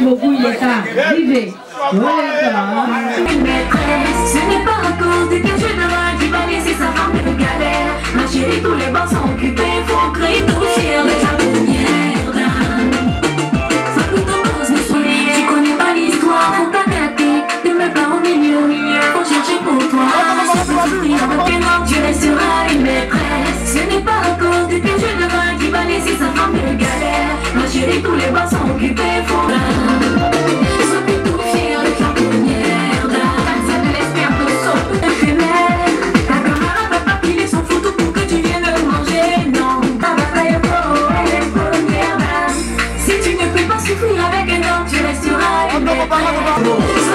beaucoup, il est. Vivez. Si tu ne fais pas si fouille avec un Vamos, vamos, vamos.